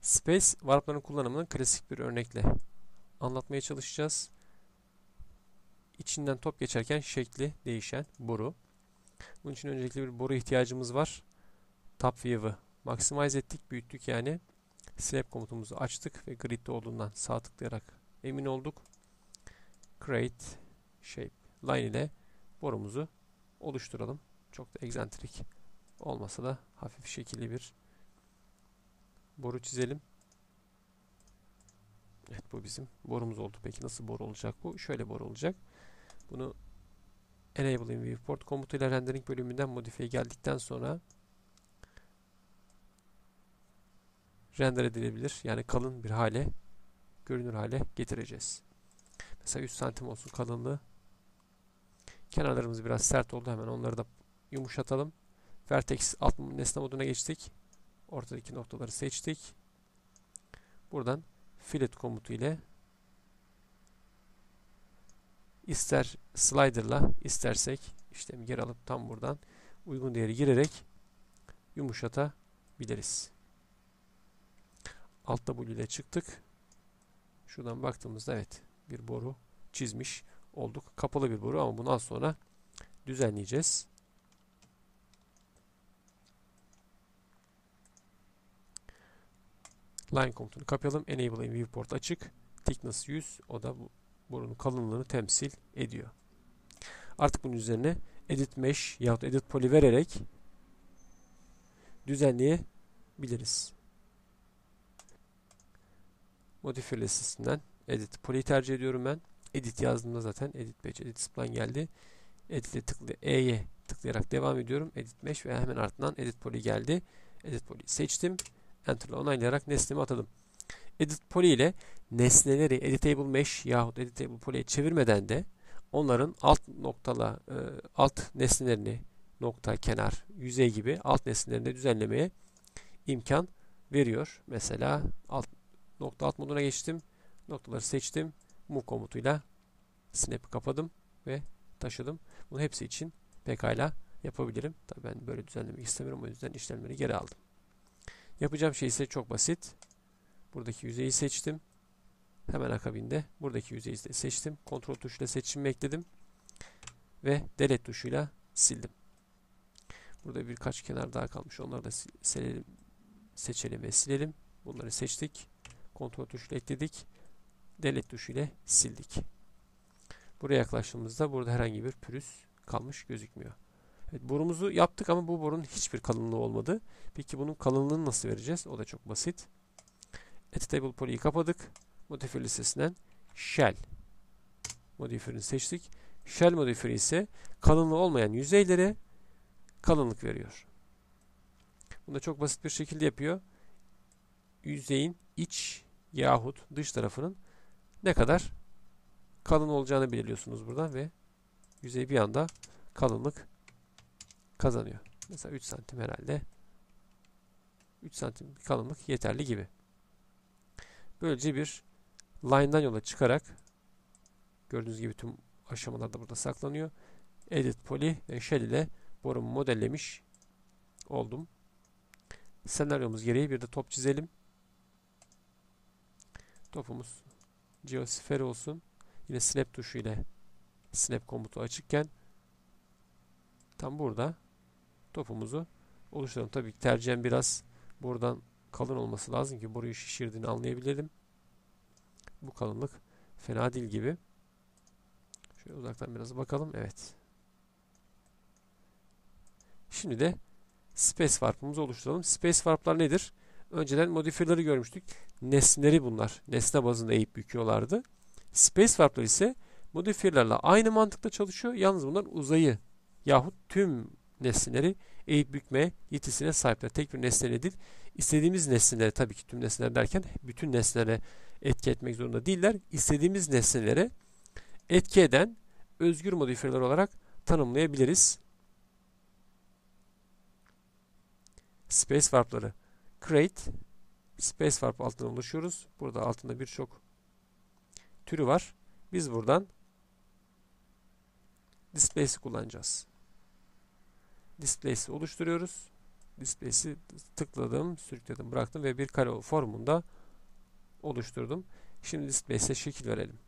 Space warp'ların kullanımını klasik bir örnekle anlatmaya çalışacağız. İçinden top geçerken şekli değişen boru. Bunun için öncelikle bir boru ihtiyacımız var. Top view'ı maximize ettik, büyüttük yani. Snap komutumuzu açtık ve gridde olduğundan sağ tıklayarak emin olduk. Create Shape Line ile borumuzu oluşturalım. Çok da egzantrik olmasa da hafif şekilli bir boru çizelim. Evet bu bizim borumuz oldu. Peki nasıl boru olacak bu? Şöyle boru olacak. Bunu Enable in Viewport komutuyla rendering bölümünden modifiye geldikten sonra render edilebilir. Yani kalın bir hale, görünür hale getireceğiz. Mesela 3 santim olsun kalınlığı. Kenarlarımız biraz sert oldu. Hemen onları da yumuşatalım. Vertex alt nesne moduna geçtik. Ortadaki noktaları seçtik. Buradan fillet komutu ile ister slider'la istersek işlemi geri alıp tam buradan uygun değeri girerek yumuşatabiliriz. Alt W ile çıktık. Şuradan baktığımızda evet bir boru çizmiş olduk. Kapalı bir boru ama bundan sonra düzenleyeceğiz. Line komutunu kapayalım. Enable in viewport açık. Thickness 100. O da bu borunun kalınlığını temsil ediyor. Artık bunun üzerine edit mesh yahut edit poly vererek düzenleyebiliriz. Modifier listesinden edit poly tercih ediyorum ben. Edit yazdığımda zaten edit page, edit spline geldi. Edit'e tıklı E'ye tıklayarak devam ediyorum. Edit mesh ve hemen ardından edit poly geldi. Edit poly seçtim. Enter ile onaylayarak nesnemi atadım. Edit poly ile nesneleri editable mesh yahut editable poly'e çevirmeden de onların alt noktalı e, alt nesnelerini nokta, kenar, yüzey gibi alt nesnelerini düzenlemeye imkan veriyor. Mesela alt nokta alt moduna geçtim. Noktaları seçtim. Move komutuyla snap'i kapadım ve taşıdım. Bunu hepsi için pekala yapabilirim. Tabii ben böyle düzenlemek istemiyorum. O yüzden işlemleri geri aldım. Yapacağım şey ise çok basit. Buradaki yüzeyi seçtim. Hemen akabinde buradaki yüzeyi de seçtim. Kontrol tuşuyla seçimi ekledim. Ve delete tuşuyla sildim. Burada birkaç kenar daha kalmış. Onları da silelim, seçelim ve silelim. Bunları seçtik. Kontrol tuşuyla ekledik. Delete tuşuyla sildik. Buraya yaklaştığımızda burada herhangi bir pürüz kalmış gözükmüyor. Evet, borumuzu yaptık ama bu borun hiçbir kalınlığı olmadı. Peki bunun kalınlığını nasıl vereceğiz? O da çok basit. Editable Poly'yi kapadık. Modifier listesinden Shell modifierini seçtik. Shell modifieri ise kalınlığı olmayan yüzeylere kalınlık veriyor. Bunu da çok basit bir şekilde yapıyor. Yüzeyin iç yahut dış tarafının ne kadar kalın olacağını belirliyorsunuz buradan ve yüzey bir anda kalınlık kazanıyor. Mesela 3 santim herhalde 3 santim kalınlık yeterli gibi. Böylece bir line'dan yola çıkarak gördüğünüz gibi tüm aşamalar da burada saklanıyor. Edit Poly ve Shell ile borumu modellemiş oldum. Senaryomuz gereği bir de top çizelim. Topumuz geosfer olsun. Yine snap tuşu ile snap komutu açıkken tam burada topumuzu oluşturalım. Tabii ki tercihen biraz buradan kalın olması lazım ki boruyu şişirdiğini anlayabilelim. Bu kalınlık fena değil gibi. Şöyle uzaktan biraz bakalım. Evet. Şimdi de space warp'ımızı oluşturalım. Space warp'lar nedir? Önceden modifier'ları görmüştük. Nesneleri bunlar. Nesne bazında eğip büküyorlardı. Space warp'lar ise modifier'larla aynı mantıkla çalışıyor. Yalnız bunlar uzayı yahut tüm nesneleri eğip bükme yetisine sahipler. Tek bir nesne değil. İstediğimiz nesnelere tabii ki tüm nesneler derken bütün nesnelere etki etmek zorunda değiller. İstediğimiz nesnelere etki eden özgür modifiyerler olarak tanımlayabiliriz. Space warp'ları create space warp altına ulaşıyoruz. Burada altında birçok türü var. Biz buradan displace'i kullanacağız. Displace'i oluşturuyoruz. Displace'i tıkladım, sürükledim, bıraktım ve bir kare formunda oluşturdum. Şimdi Displace'e şekil verelim.